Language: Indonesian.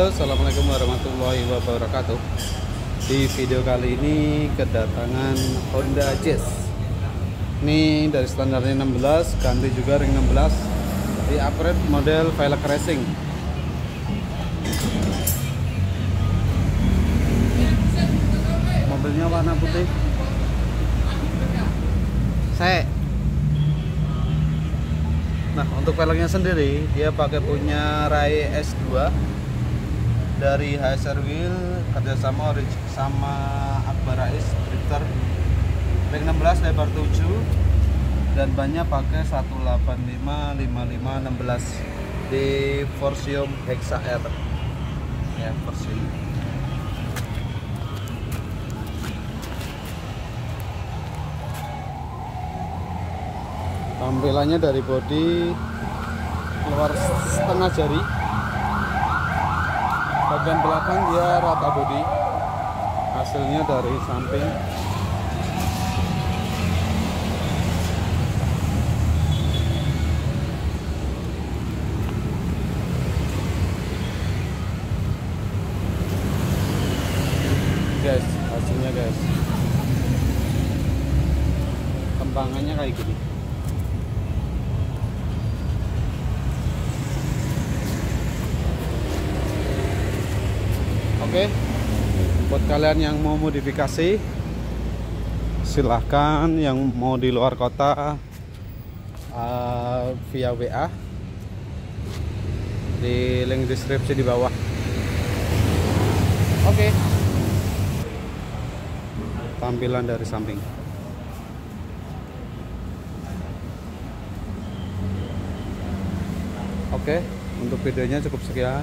Halo assalamualaikum warahmatullahi wabarakatuh. Di video kali ini kedatangan Honda Jazz. Ini dari standarnya 16 ganti juga ring 16 Di upgrade model velg racing. Mobilnya warna putih. Saya Nah untuk velgnya sendiri dia pakai punya Rai S2 dari HSR Wheel kerjasama sama Akbar Rais Drifter ring 16 lebar 7 dan banyak pakai 185 55 16 di Forsium Hexa R. Ya Forsium tampilannya dari bodi keluar setengah jari bagian belakang dia rata bodi hasilnya dari samping. Guys hasilnya guys. Kembangannya kayak gini Oke, buat kalian yang mau modifikasi, silahkan yang mau di luar kota uh, via WA di link deskripsi di bawah. Oke, tampilan dari samping. Oke, untuk videonya cukup sekian.